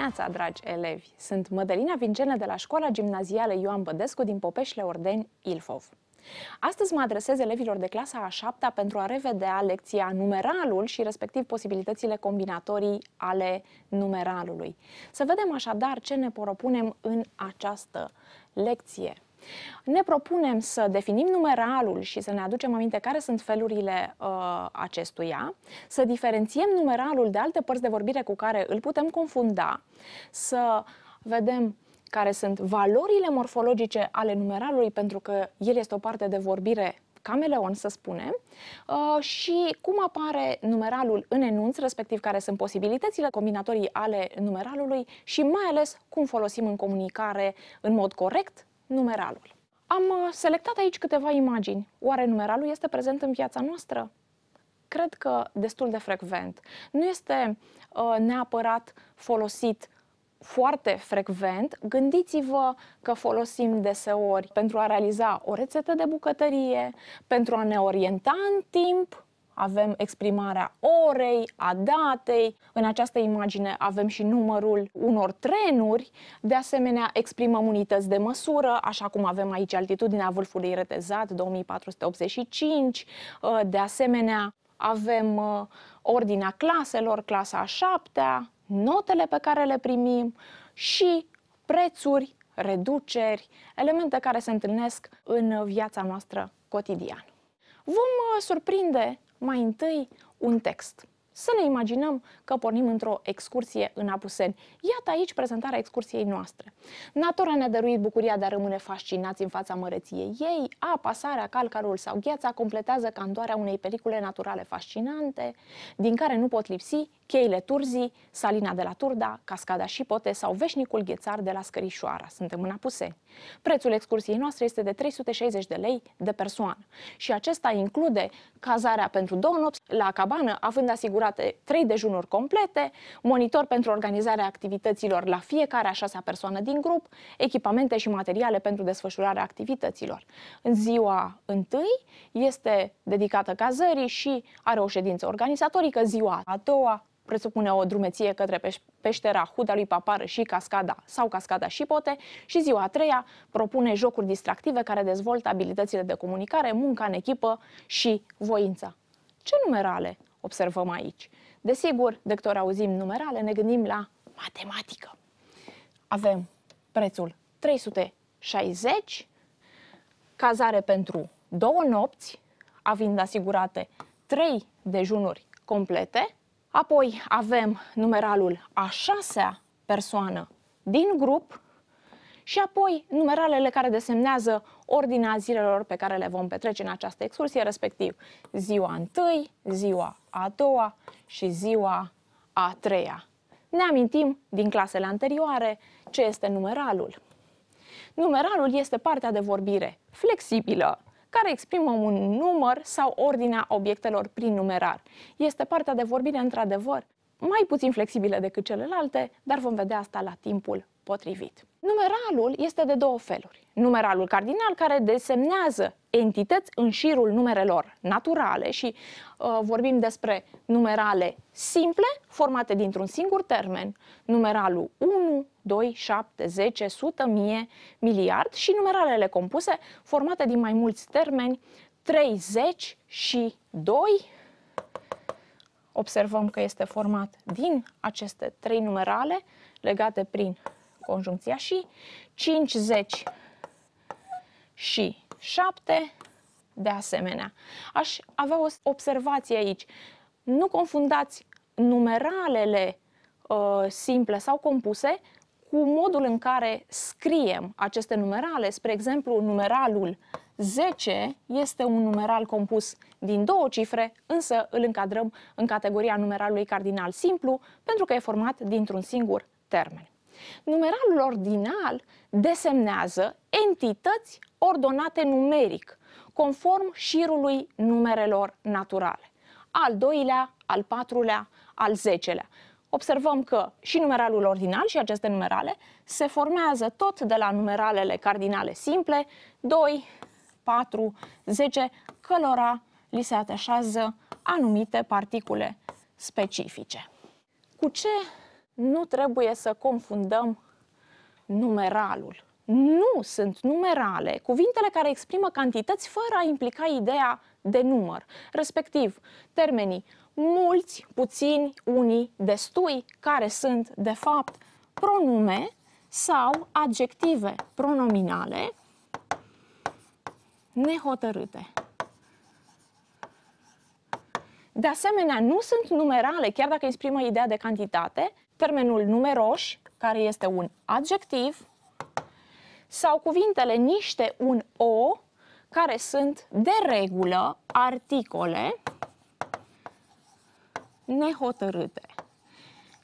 Bună dimineața, dragi elevi! Sunt Mădălina Vincene de la Școala Gimnazială Ioan Bădescu din Popeșle Ordeni, Ilfov. Astăzi mă adresez elevilor de clasa a 7 pentru a revedea lecția numeralul și respectiv posibilitățile combinatorii ale numeralului. Să vedem așadar ce ne propunem în această lecție. Ne propunem să definim numeralul și să ne aducem aminte care sunt felurile uh, acestuia, să diferențiem numeralul de alte părți de vorbire cu care îl putem confunda, să vedem care sunt valorile morfologice ale numeralului, pentru că el este o parte de vorbire cameleon, să spunem, uh, și cum apare numeralul în enunț, respectiv care sunt posibilitățile combinatorii ale numeralului și mai ales cum folosim în comunicare în mod corect numeralul. Am uh, selectat aici câteva imagini. Oare numeralul este prezent în viața noastră? Cred că destul de frecvent. Nu este uh, neapărat folosit foarte frecvent, gândiți-vă că folosim deseori pentru a realiza o rețetă de bucătărie, pentru a ne orienta în timp, avem exprimarea orei, a datei. În această imagine avem și numărul unor trenuri. De asemenea, exprimăm unități de măsură, așa cum avem aici altitudinea vârfului retezat, 2485. De asemenea, avem uh, ordinea claselor, clasa a șaptea, notele pe care le primim și prețuri, reduceri, elemente care se întâlnesc în viața noastră cotidiană. Vom uh, surprinde mai întâi un text. Să ne imaginăm că pornim într-o excursie în Apuseni. Iată aici prezentarea excursiei noastre. Natura ne-a dăruit bucuria de a rămâne fascinați în fața măreției ei, apa, sarea, calcarul sau gheața completează cantoarea unei pelicule naturale fascinante, din care nu pot lipsi cheile Turzii, Salina de la Turda, Cascada Șipote sau Veșnicul Ghețar de la Scărișoara. Suntem în Apuseni. Prețul excursiei noastre este de 360 de lei de persoană și acesta include cazarea pentru două nopți la cabană, având asigurate trei dejunuri complete, monitor pentru organizarea activităților la fiecare a șasea persoană din grup, echipamente și materiale pentru desfășurarea activităților. În ziua întâi este dedicată cazării și are o ședință organizatorică, ziua a doua presupune o drumeție către peștera Huda lui Papară și cascada sau cascada Șipote și ziua a treia propune jocuri distractive care dezvoltă abilitățile de comunicare, munca în echipă și voința. Ce numerale observăm aici? Desigur, de câte ori auzim numerale, ne gândim la matematică. Avem prețul 360, cazare pentru două nopți, având asigurate trei dejunuri complete, Apoi avem numeralul a șasea persoană din grup și apoi numeralele care desemnează ordinea zilelor pe care le vom petrece în această excursie, respectiv ziua întâi, ziua a doua și ziua a treia. Ne amintim din clasele anterioare ce este numeralul. Numeralul este partea de vorbire flexibilă, care exprimă un număr sau ordinea obiectelor prin numerar. Este partea de vorbire, într-adevăr, mai puțin flexibilă decât celelalte, dar vom vedea asta la timpul potrivit. Numeralul este de două feluri. Numeralul cardinal care desemnează entități în șirul numerelor naturale și uh, vorbim despre numerale simple formate dintr-un singur termen, numeralul 1, 2, 7, 10, 100, 1000, miliard și numeralele compuse formate din mai mulți termeni, 30 și 2. Observăm că este format din aceste trei numerale legate prin conjuncția și 50 și 7 de asemenea. Aș avea o observație aici. Nu confundați numeralele uh, simple sau compuse cu modul în care scriem aceste numerale. Spre exemplu, numeralul 10 este un numeral compus din două cifre, însă îl încadrăm în categoria numeralului cardinal simplu pentru că e format dintr-un singur termen. Numeralul ordinal desemnează entități ordonate numeric, conform șirului numerelor naturale. Al doilea, al patrulea, al zecelea. Observăm că și numeralul ordinal și aceste numerale se formează tot de la numeralele cardinale simple, 2, 4, 10, călora li se atașează anumite particule specifice. Cu ce Nu trebuie să confundăm numeralul. Nu sunt numerale cuvintele care exprimă cantități fără a implica ideea de număr, respectiv termenii mulți, puțini, unii, destui, care sunt, de fapt, pronume sau adjective pronominale nehotărâte. De asemenea, nu sunt numerale, chiar dacă exprimă ideea de cantitate, termenul numeroși, care este un adjectiv, sau cuvintele niște, un o, care sunt de regulă articole nehotărâte.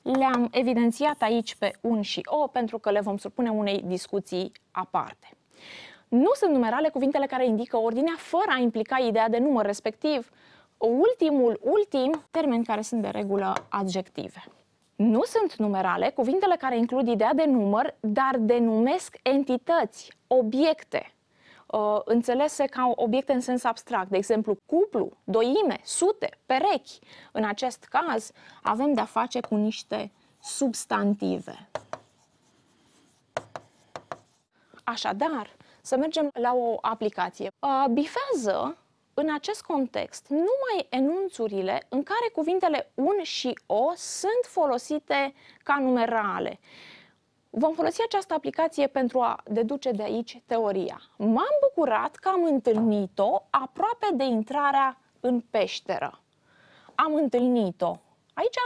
Le-am evidențiat aici pe un și o pentru că le vom supune unei discuții aparte. Nu sunt numerale cuvintele care indică ordinea fără a implica ideea de număr, respectiv ultimul, ultim, termeni care sunt de regulă adjective. Nu sunt numerale cuvintele care includ ideea de număr, dar denumesc entități, obiecte, uh, înțelese ca obiecte în sens abstract, de exemplu cuplu, doime, sute, perechi. În acest caz avem de-a face cu niște substantive. Așadar, să mergem la o aplicație. Uh, bifează în acest context numai enunțurile în care cuvintele un și o sunt folosite ca numerale. Vom folosi această aplicație pentru a deduce de aici teoria. M-am bucurat că am întâlnit-o aproape de intrarea în peșteră. Am întâlnit-o. Aici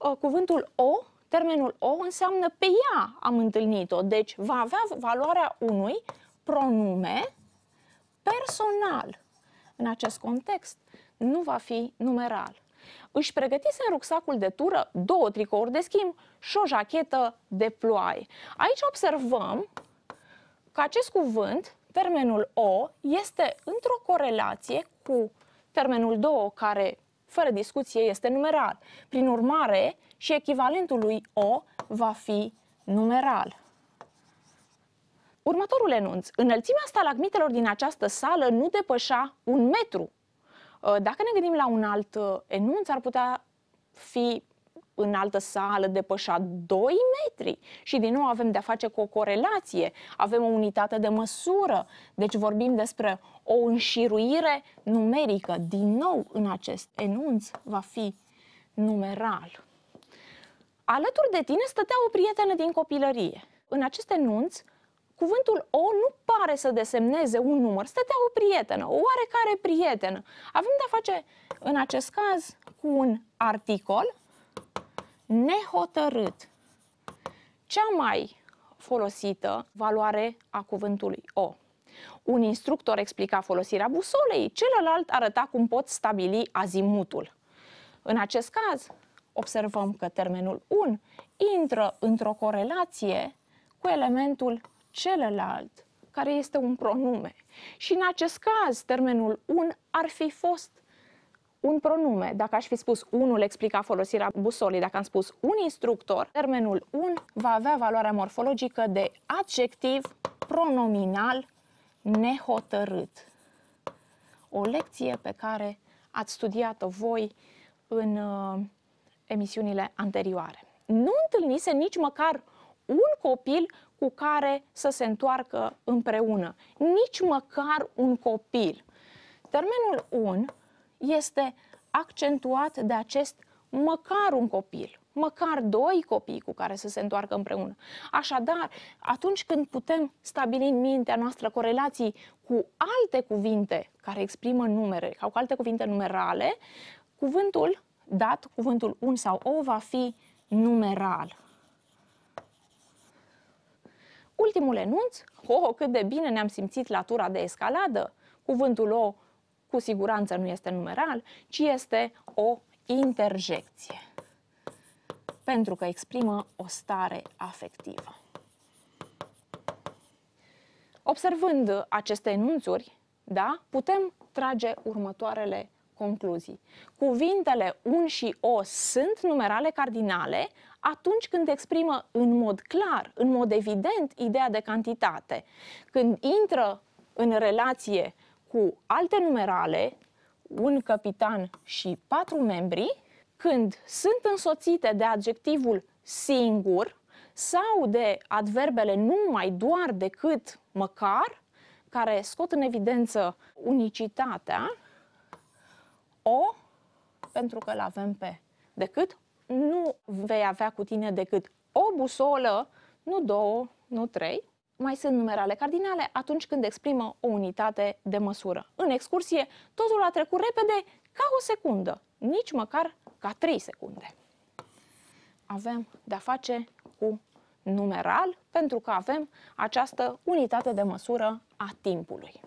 ă, cuvântul o, termenul o înseamnă pe ea am întâlnit-o, deci va avea valoarea unui pronume personal. În acest context, nu va fi numeral. Își pregătise în rucsacul de tură două tricouri de schimb și o jachetă de ploaie. Aici observăm că acest cuvânt, termenul o, este într-o corelație cu termenul două, care fără discuție este numeral. Prin urmare, și echivalentul lui o va fi numeral. Următorul enunț. Înălțimea stalagmitelor din această sală nu depășea un metru. Uh, dacă ne gândim la un alt uh, enunț, ar putea fi în altă sală depășea 2 metri și din nou avem de-a face cu o corelație, avem o unitate de măsură, deci vorbim despre o înșiruire numerică. Din nou, în acest enunț va fi numeral. Alături de tine stătea o prietenă din copilărie. În acest enunț, cuvântul o nu pare să desemneze un număr, stătea o prietenă, o oarecare prietenă. Avem de-a face, în acest caz, cu un articol nehotărât. Cea mai folosită valoare a cuvântului o. Un instructor explica folosirea busolei, celălalt arăta cum pot stabili azimutul. În acest caz, observăm că termenul un intră într-o corelație cu elementul celălalt, care este un pronume. Și în acest caz, termenul un ar fi fost un pronume. Dacă aș fi spus unul explica folosirea busolii, dacă am spus un instructor, termenul un va avea valoarea morfologică de adjectiv pronominal nehotărât. O lecție pe care ați studiat-o voi în uh, emisiunile anterioare. Nu întâlnise nici măcar un copil cu care să se întoarcă împreună. Nici măcar un copil. Termenul un este accentuat de acest măcar un copil, măcar doi copii cu care să se întoarcă împreună. Așadar, atunci când putem stabili în mintea noastră corelații cu alte cuvinte care exprimă numere, sau cu alte cuvinte numerale, cuvântul dat, cuvântul un sau o, va fi numeral. Ultimul enunț, oh, cât de bine ne-am simțit la tura de escaladă, cuvântul o cu siguranță nu este numeral, ci este o interjecție, pentru că exprimă o stare afectivă. Observând aceste enunțuri, da, putem trage următoarele concluzii. Cuvintele un și o sunt numerale cardinale atunci când exprimă în mod clar, în mod evident, ideea de cantitate. Când intră în relație cu alte numerale, un capitan și patru membri, când sunt însoțite de adjectivul singur sau de adverbele numai, doar, decât, măcar, care scot în evidență unicitatea, o, pentru că îl avem pe decât, nu vei avea cu tine decât o busolă, nu două, nu trei. Mai sunt numerale cardinale atunci când exprimă o unitate de măsură. În excursie, totul a trecut repede ca o secundă, nici măcar ca trei secunde. Avem de-a face cu numeral pentru că avem această unitate de măsură a timpului.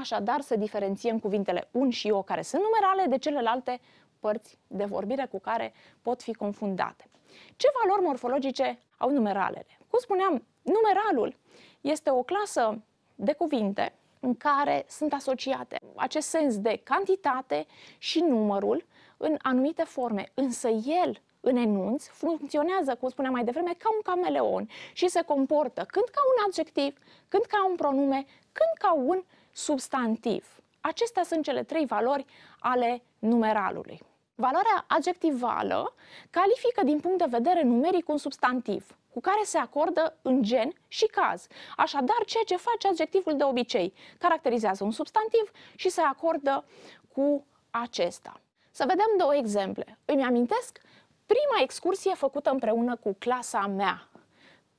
Așadar, să diferențiem cuvintele un și o, care sunt numerale, de celelalte părți de vorbire cu care pot fi confundate. Ce valori morfologice au numeralele? Cum spuneam, numeralul este o clasă de cuvinte în care sunt asociate acest sens de cantitate și numărul în anumite forme, însă el în enunț funcționează, cum spuneam mai devreme, ca un cameleon și se comportă când ca un adjectiv, când ca un pronume, când ca un substantiv. Acestea sunt cele trei valori ale numeralului. Valoarea adjectivală califică din punct de vedere numeric un substantiv, cu care se acordă în gen și caz. Așadar, ceea ce face adjectivul de obicei caracterizează un substantiv și se acordă cu acesta. Să vedem două exemple. Îmi amintesc prima excursie făcută împreună cu clasa mea.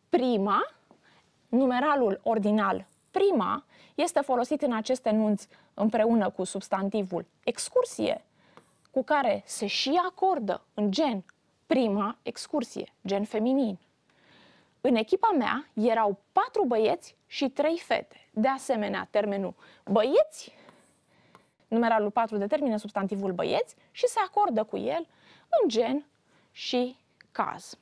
Prima, numeralul ordinal prima, este folosit în aceste nunți împreună cu substantivul excursie, cu care se și acordă în gen prima excursie, gen feminin. În echipa mea erau patru băieți și trei fete. De asemenea, termenul băieți, numeralul 4 determină substantivul băieți și se acordă cu el în gen și caz.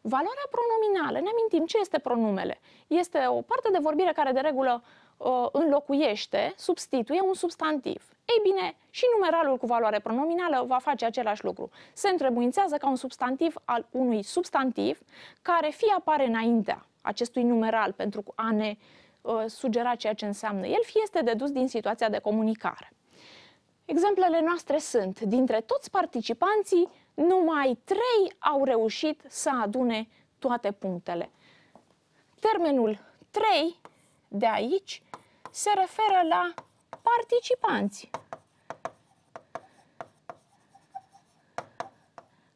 Valoarea pronominală, ne amintim ce este pronumele. Este o parte de vorbire care de regulă uh, înlocuiește, substituie un substantiv. Ei bine, și numeralul cu valoare pronominală va face același lucru. Se întrebuințează ca un substantiv al unui substantiv care fie apare înaintea acestui numeral pentru a ne uh, sugera ceea ce înseamnă el, fie este dedus din situația de comunicare. Exemplele noastre sunt, dintre toți participanții, numai trei au reușit să adune toate punctele. Termenul 3 de aici se referă la participanți.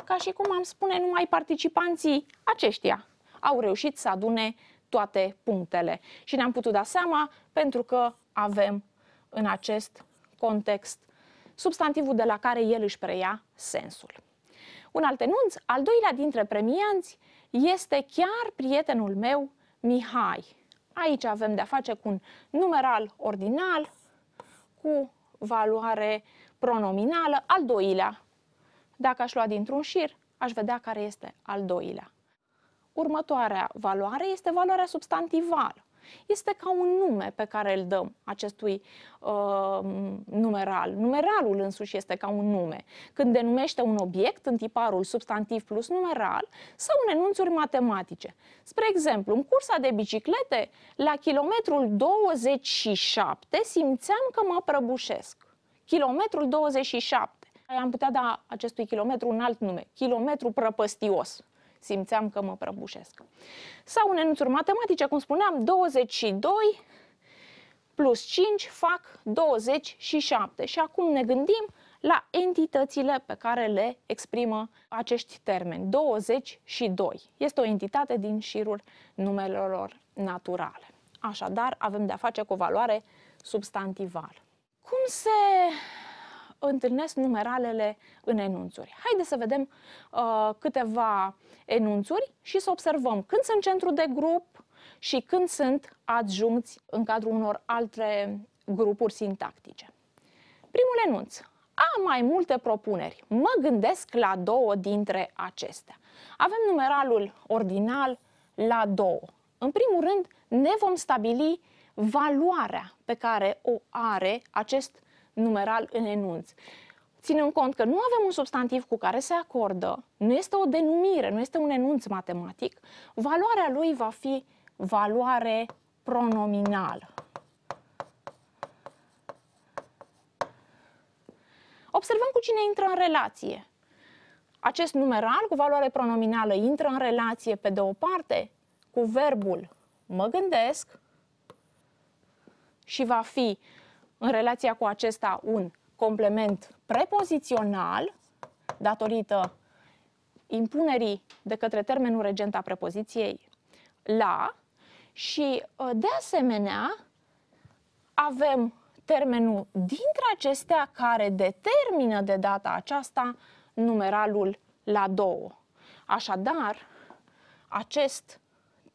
Ca și cum am spune, numai participanții aceștia au reușit să adune toate punctele. Și ne-am putut da seama pentru că avem în acest context substantivul de la care el își preia sensul. Un alt enunț, al doilea dintre premianți, este chiar prietenul meu, Mihai. Aici avem de-a face cu un numeral ordinal cu valoare pronominală, al doilea. Dacă aș lua dintr-un șir, aș vedea care este al doilea. Următoarea valoare este valoarea substantivală este ca un nume pe care îl dăm acestui uh, numeral. Numeralul însuși este ca un nume. Când denumește un obiect în tiparul substantiv plus numeral sau în enunțuri matematice. Spre exemplu, în cursa de biciclete, la kilometrul 27 simțeam că mă prăbușesc. Kilometrul 27. Am putea da acestui kilometru un alt nume, kilometru prăpăstios simțeam că mă prăbușesc. Sau în enunțuri matematice, cum spuneam, 22 plus 5 fac 27. Și acum ne gândim la entitățile pe care le exprimă acești termeni. 22 este o entitate din șirul numelelor naturale. Așadar, avem de-a face cu o valoare substantivală. Cum se întâlnesc numeralele în enunțuri. Haideți să vedem uh, câteva enunțuri și să observăm când sunt centru de grup și când sunt adjuncți în cadrul unor alte grupuri sintactice. Primul enunț. Am mai multe propuneri. Mă gândesc la două dintre acestea. Avem numeralul ordinal la două. În primul rând, ne vom stabili valoarea pe care o are acest numeral în enunț. Ținând cont că nu avem un substantiv cu care se acordă, nu este o denumire, nu este un enunț matematic, valoarea lui va fi valoare pronominală. Observăm cu cine intră în relație. acest numeral cu valoare pronominală intră în relație pe de o parte cu verbul mă gândesc și va fi în relația cu acesta un complement prepozițional datorită impunerii de către termenul regent a prepoziției la și de asemenea avem termenul dintre acestea care determină de data aceasta numeralul la două. Așadar, acest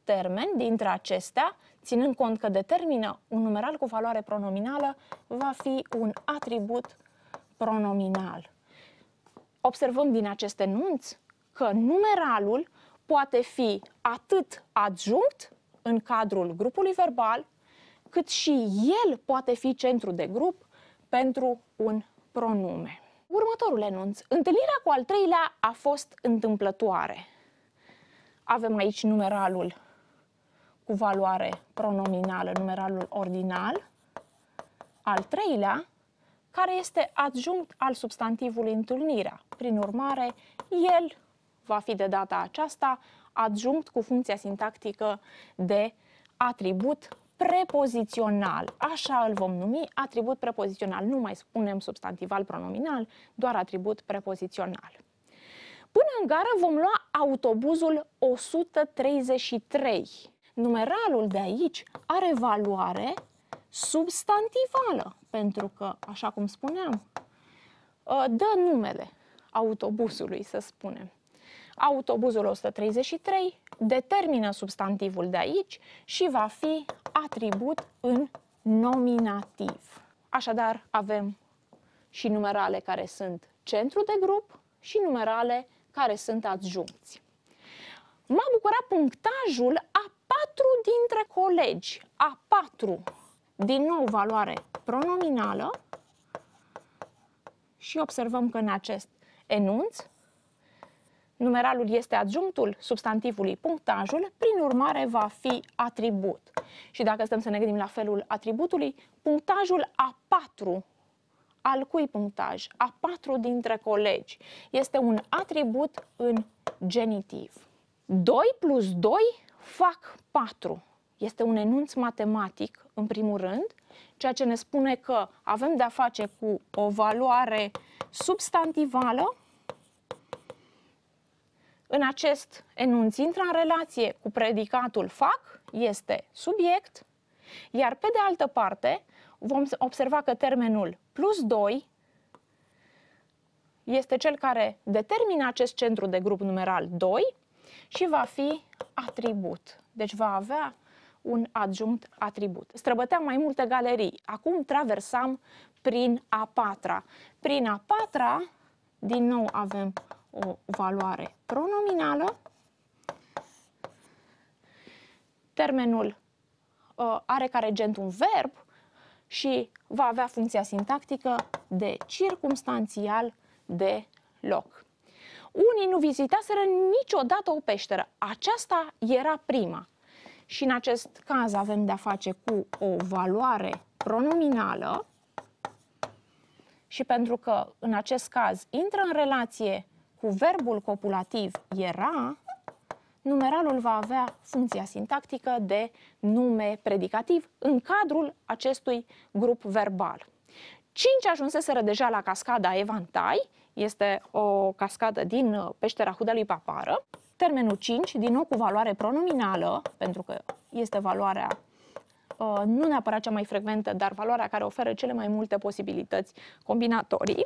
termen dintre acestea, ținând cont că determină un numeral cu valoare pronominală, va fi un atribut pronominal. Observăm din acest enunț că numeralul poate fi atât adjunct în cadrul grupului verbal, cât și el poate fi centru de grup pentru un pronume. Următorul enunț. Întâlnirea cu al treilea a fost întâmplătoare. Avem aici numeralul cu valoare pronominală, numeralul ordinal. Al treilea, care este adjunct al substantivului întâlnirea. Prin urmare, el va fi de data aceasta adjunct cu funcția sintactică de atribut prepozițional. Așa îl vom numi atribut prepozițional. Nu mai spunem substantival pronominal, doar atribut prepozițional. Până în gară vom lua autobuzul 133. Numeralul de aici are valoare substantivală, pentru că, așa cum spuneam, ă, dă numele autobuzului, să spunem. Autobuzul 133 determină substantivul de aici și va fi atribut în nominativ. Așadar, avem și numerale care sunt centru de grup și numerale care sunt adjuncți. M-a bucurat punctajul a patru dintre colegi. A patru, din nou valoare pronominală și observăm că în acest enunț numeralul este adjunctul substantivului punctajul, prin urmare va fi atribut. Și dacă stăm să ne gândim la felul atributului, punctajul A4 al cui punctaj? A patru dintre colegi. Este un atribut în genitiv. 2 plus 2 fac 4. Este un enunț matematic, în primul rând, ceea ce ne spune că avem de-a face cu o valoare substantivală în acest enunț intră în relație cu predicatul fac, este subiect, iar pe de altă parte vom observa că termenul plus 2 este cel care determină acest centru de grup numeral 2 și va fi atribut. Deci va avea un adjunct atribut. Străbăteam mai multe galerii. Acum traversam prin a patra. Prin a patra, din nou avem o valoare pronominală. Termenul uh, are ca regent un verb și va avea funcția sintactică de circumstanțial de loc. Unii nu vizitaseră niciodată o peșteră. Aceasta era prima. Și în acest caz avem de-a face cu o valoare pronominală și pentru că în acest caz intră în relație cu verbul copulativ era, numeralul va avea funcția sintactică de nume predicativ în cadrul acestui grup verbal. Cinci ajunseseră deja la cascada Evantai, este o cascadă din uh, peștera Hudelui Papară. Termenul 5, din nou cu valoare pronominală, pentru că este valoarea uh, nu neapărat cea mai frecventă, dar valoarea care oferă cele mai multe posibilități combinatorii,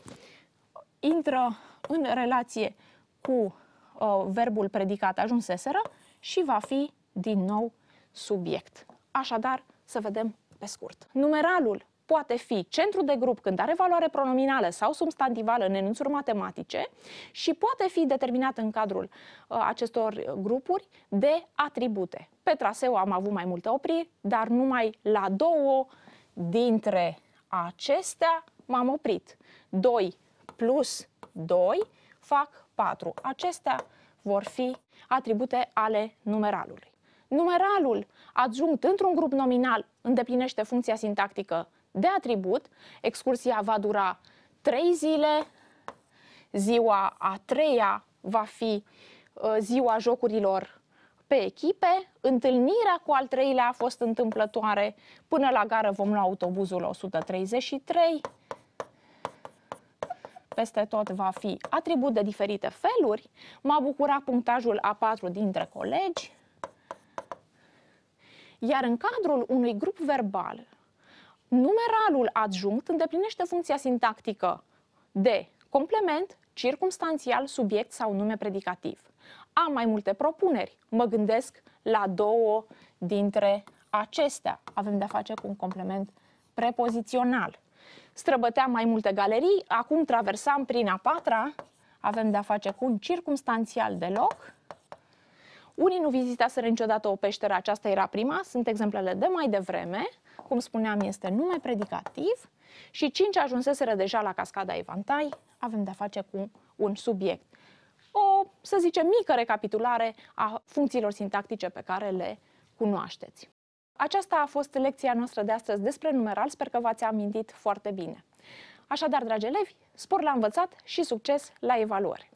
intră în relație cu uh, verbul predicat ajunseseră și va fi din nou subiect. Așadar, să vedem pe scurt. Numeralul poate fi centru de grup când are valoare pronominală sau substantivală în enunțuri matematice și poate fi determinat în cadrul uh, acestor grupuri de atribute. Pe traseu am avut mai multe opriri, dar numai la două dintre acestea m-am oprit. 2 plus 2 fac 4. Acestea vor fi atribute ale numeralului. Numeralul adjunct într-un grup nominal îndeplinește funcția sintactică de atribut. Excursia va dura 3 zile, Ziua a treia va fi uh, ziua jocurilor pe echipe. Întâlnirea cu al treilea a fost întâmplătoare. Până la gară vom lua autobuzul 133. Peste tot va fi atribut de diferite feluri. M-a bucurat punctajul A4 dintre colegi. Iar în cadrul unui grup verbal, numeralul adjunct îndeplinește funcția sintactică de complement, circumstanțial, subiect sau nume predicativ. Am mai multe propuneri. Mă gândesc la două dintre acestea. Avem de-a face cu un complement prepozițional. Străbăteam mai multe galerii, acum traversam prin a patra, avem de-a face cu un circumstanțial deloc. Unii nu vizitaseră niciodată o peșteră, aceasta era prima, sunt exemplele de mai devreme, cum spuneam, este nume predicativ și cinci ajunseseră deja la cascada Evantai, avem de-a face cu un subiect. O, să zicem, mică recapitulare a funcțiilor sintactice pe care le cunoașteți. Aceasta a fost lecția noastră de astăzi despre numeral, sper că v-ați amintit foarte bine. Așadar, dragi elevi, spor la învățat și succes la evaluări!